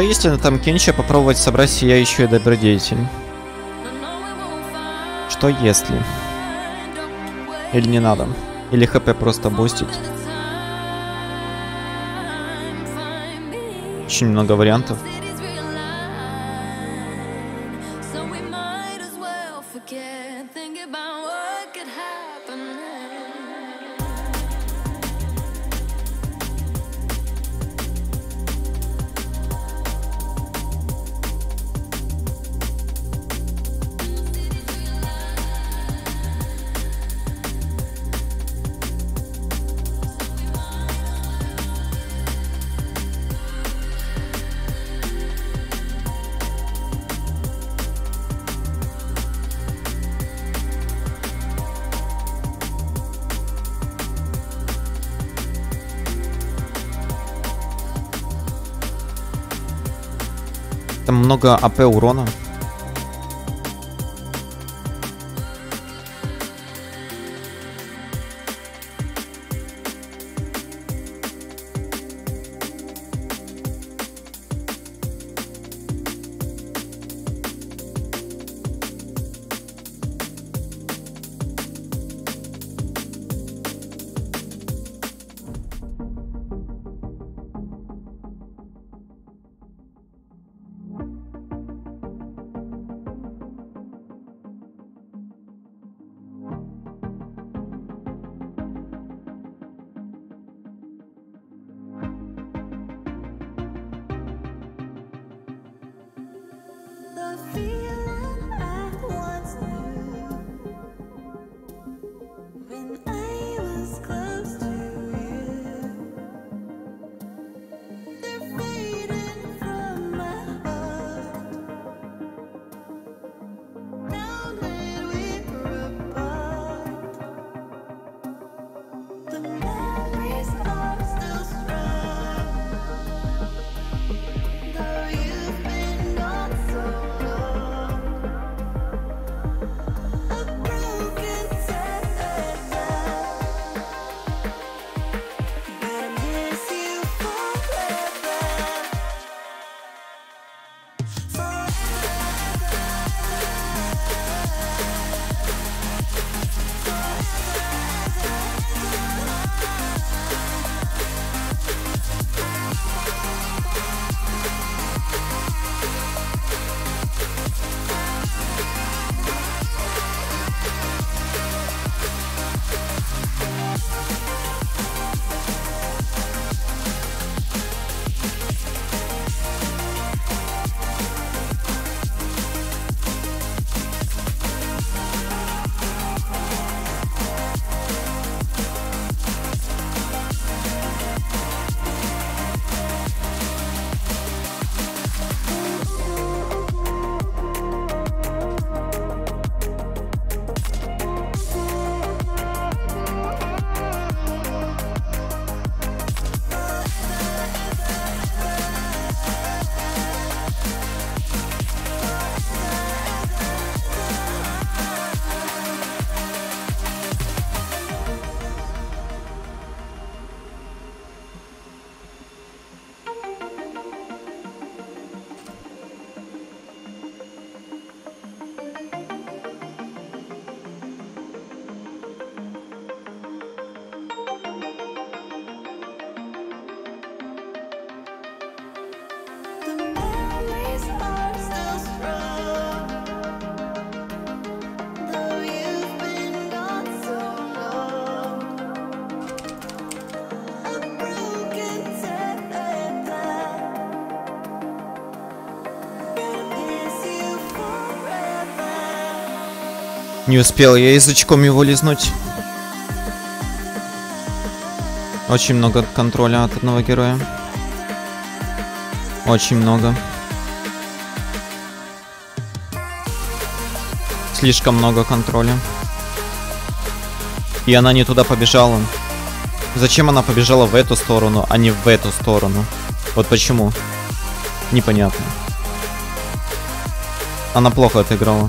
что если на там Кенча попробовать собрать сияющую добродетель? Что если? Или не надо? Или хп просто бустить? Очень много вариантов. Много АП урона. Не успел я язычком его лизнуть. Очень много контроля от одного героя. Очень много. Слишком много контроля. И она не туда побежала. Зачем она побежала в эту сторону, а не в эту сторону? Вот почему? Непонятно. Она плохо отыграла.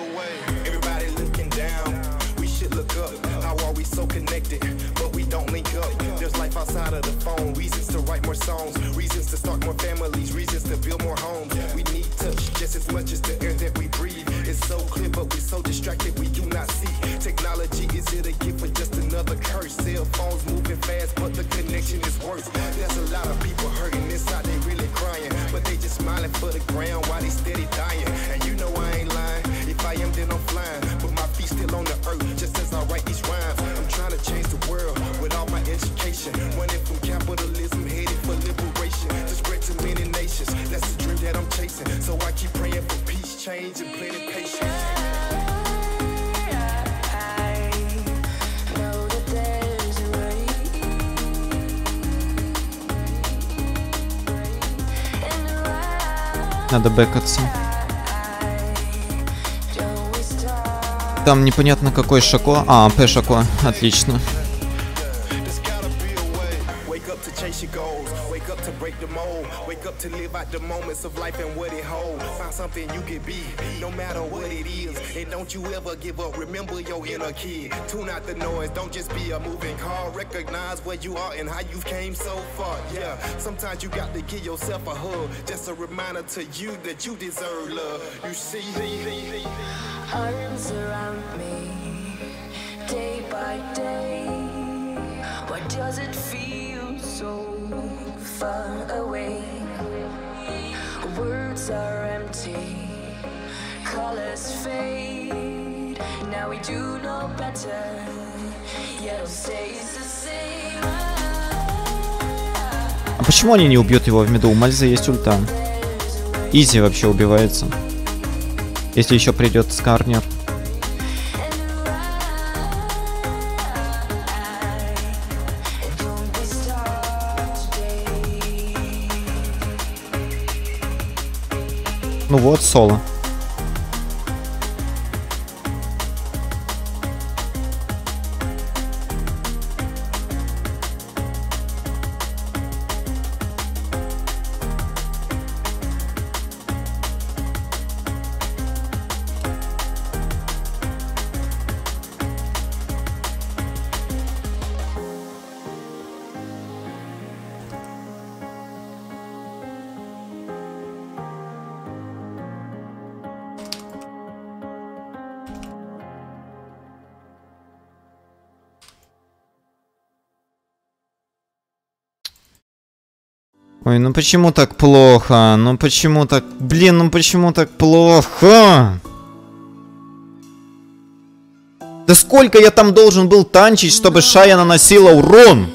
outside of the phone. Reasons to write more songs. Reasons to start more families. Reasons to build more homes. We need touch just as much as the Надо бэкаться. Там непонятно какой Шако. А, П Шако. Отлично. Of life and what it holds. Find something you can be, no matter what it is. And don't you ever give up. Remember your inner kid. Tune out the noise. Don't just be a moving car. Recognize where you are and how you've came so far. Yeah. Sometimes you got to give yourself a hug. Just a reminder to you that you deserve love. You see. arms around me day by day. Why does it feel so far away? Words are empty, colors fade. Now we do know better, yet it stays the same. А почему они не убьют его в меду? У Мальзы есть ульта. Изи вообще убивается. Если еще придет Скарнер. Вот, соло. Ой, ну почему так плохо? Ну почему так... Блин, ну почему так плохо? Да сколько я там должен был танчить, чтобы Шая наносила урон?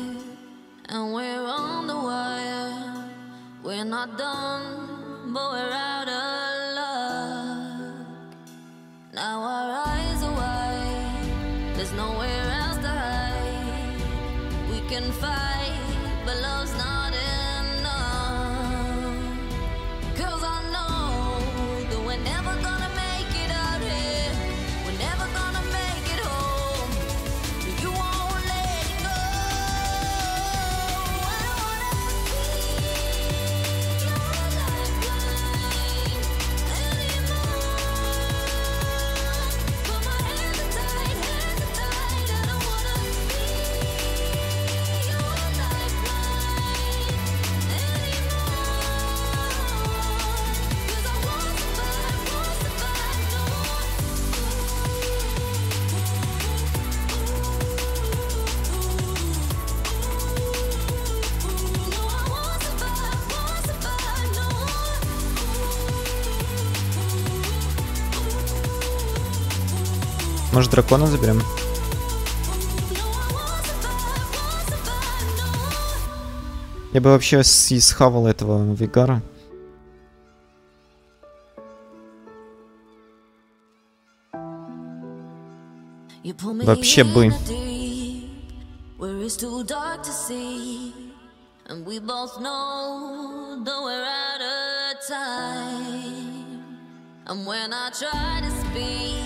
Может дракона заберем? Я бы вообще схавал этого Вигара. Вообще бы. And when I try to speak.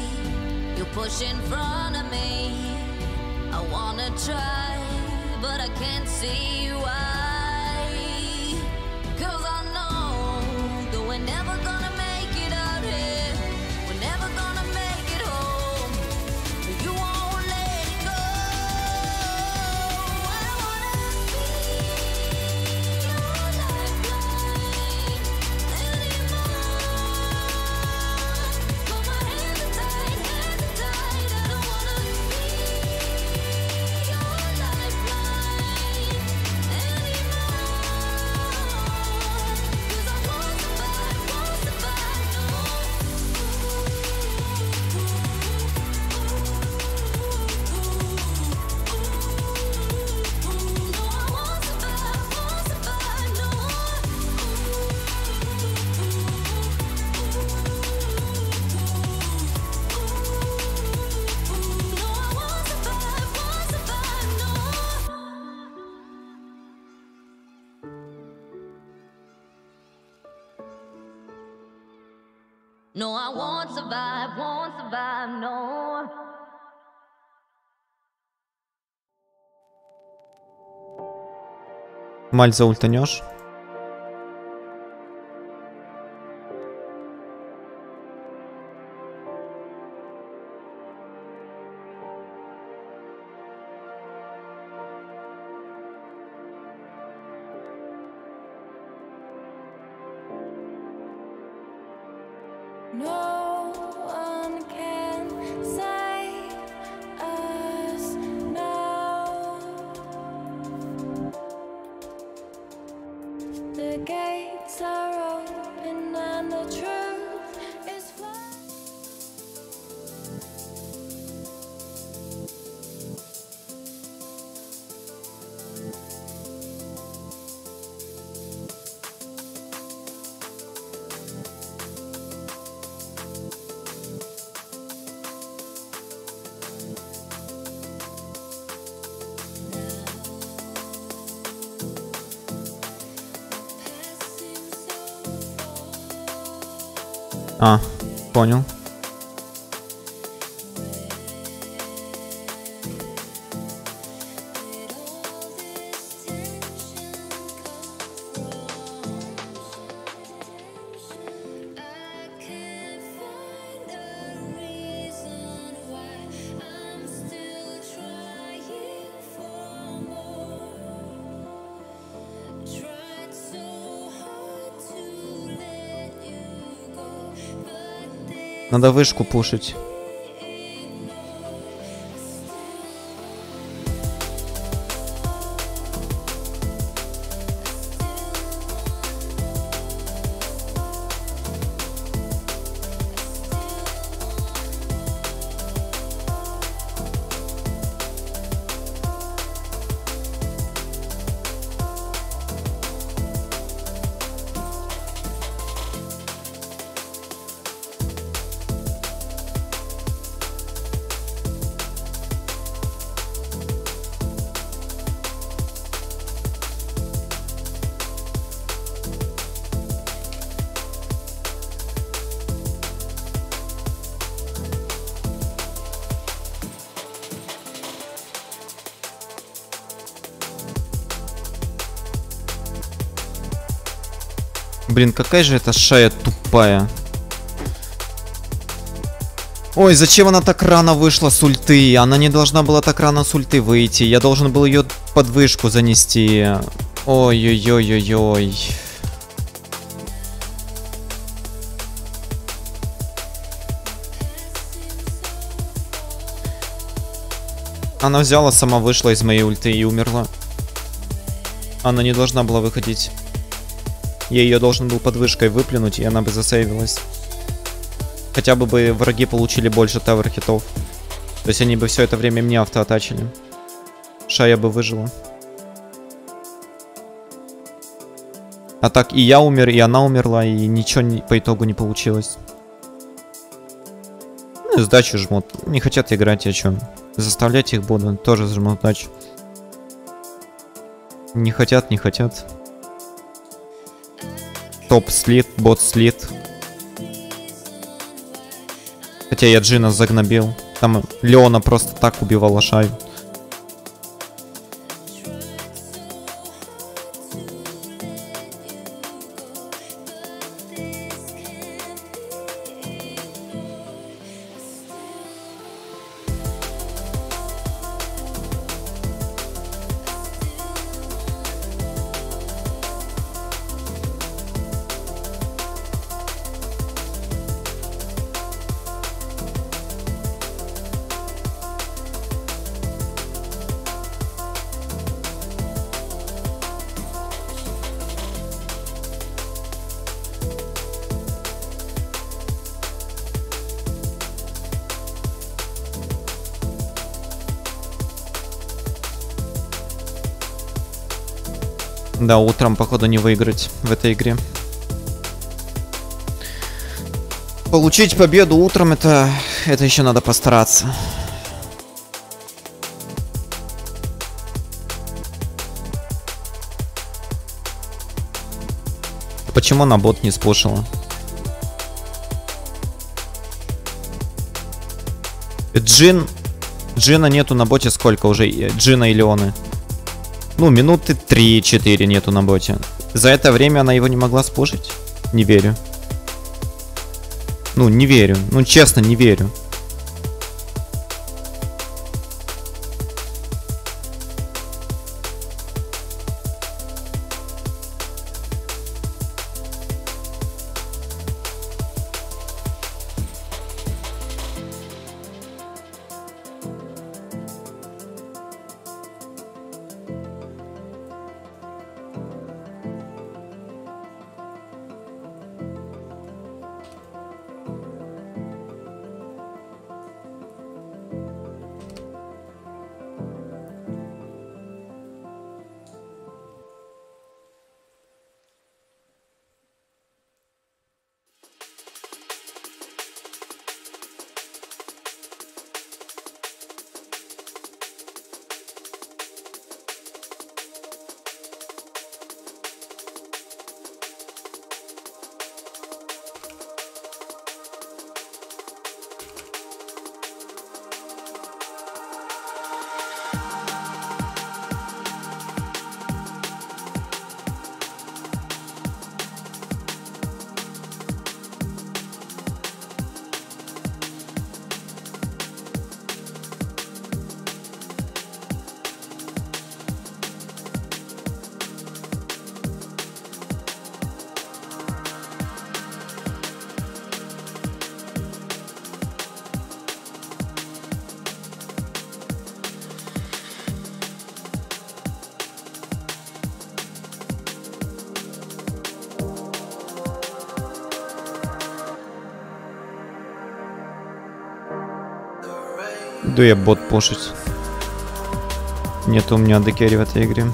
Push in front of me. I wanna try, but I can't see why. No, I won't survive, won't survive, no. Мальза ультанешь? А, понял. Надо вышку пушить. Блин, какая же эта шая тупая. Ой, зачем она так рано вышла с ульты? Она не должна была так рано с ульты выйти. Я должен был ее под вышку занести. Ой-ой-ой-ой-ой. Она взяла, сама вышла из моей ульты и умерла. Она не должна была выходить. Я ее должен был под вышкой выплюнуть, и она бы засейвилась. Хотя бы бы враги получили больше тавер хитов. То есть они бы все это время мне автоатачили. Шая бы выжила. А так и я умер, и она умерла, и ничего не- по итогу не получилось. Ну, и сдачу жмут. Не хотят играть, я чё? Заставлять их буду, тоже жмут сдачу. Не хотят, не хотят. Топ слит, бот слит. Хотя я Джина загнобил. Там Леона просто так убивала шаю. Да, утром, походу, не выиграть в этой игре. Получить победу утром это, это еще надо постараться. Почему она бот не спушила? Джин... Джина нету на боте сколько уже? Джина и Леоны. Ну, минуты 3-4 нету на боте. За это время она его не могла спушить? Не верю. Ну, не верю. Ну, честно, не верю. Иду я бот пушить. Нет у меня декери в этой игре.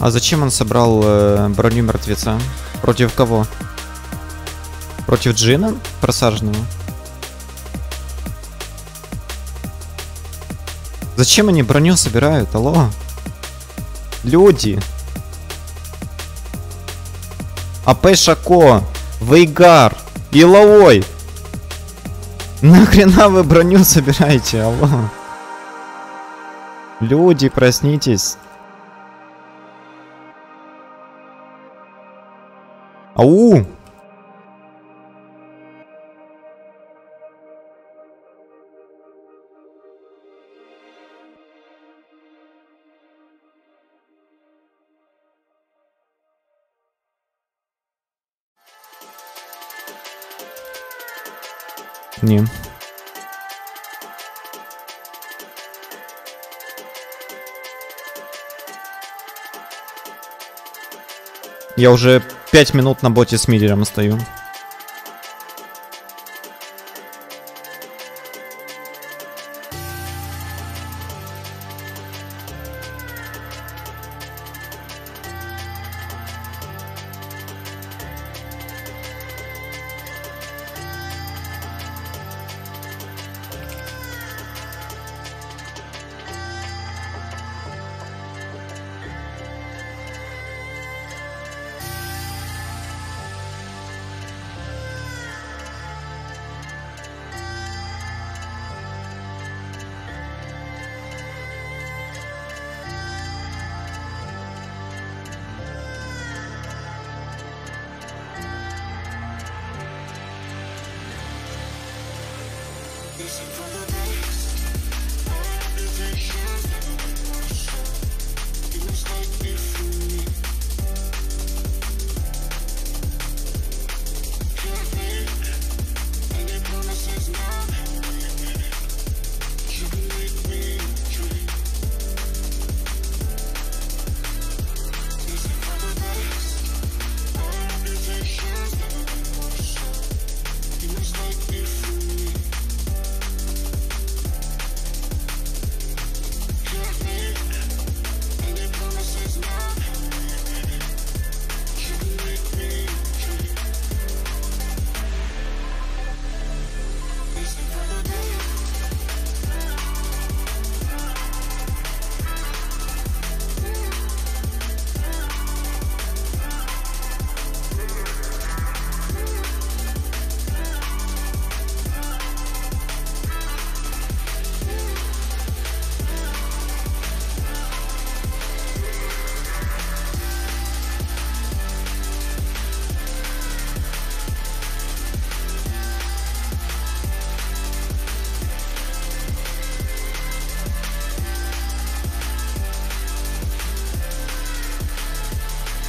А зачем он собрал э, броню мертвеца? Против кого? Против Джина просаженного? Зачем они броню собирают? Алло? Люди! АП Шако! Вейгар! Иловой! Нахрена вы броню собираете? Алло? Люди, проснитесь. Ау! Не. Я уже пять минут на боте с мидером стою. 幸福。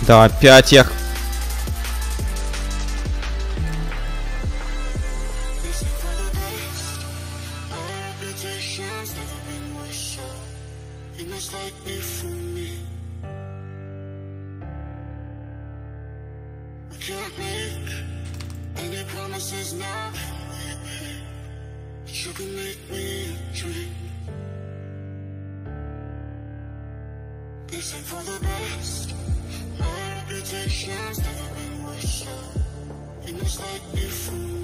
Да, опять я... Wishing for the best that I wish so And it's like different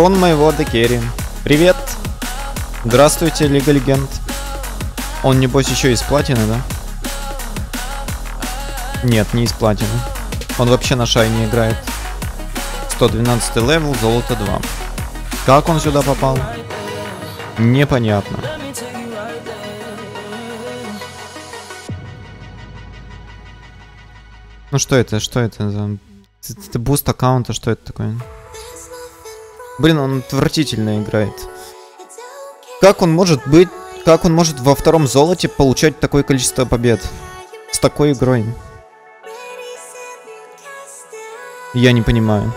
Урон моего AD carry. Привет. Здравствуйте, Лига Легенд. Он, небось, еще из платины, да? Нет, не из платины. Он вообще на шайне играет. 112 левел, золото 2. Как он сюда попал? Непонятно. Ну что это? Что это за... Это буст аккаунта, что это такое? Блин, он отвратительно играет. Как он может быть... Как он может во втором золоте получать такое количество побед? С такой игрой. Я не понимаю.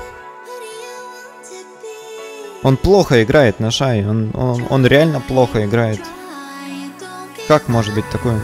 Он плохо играет на шае. Он, он, он реально плохо играет. Как может быть такое?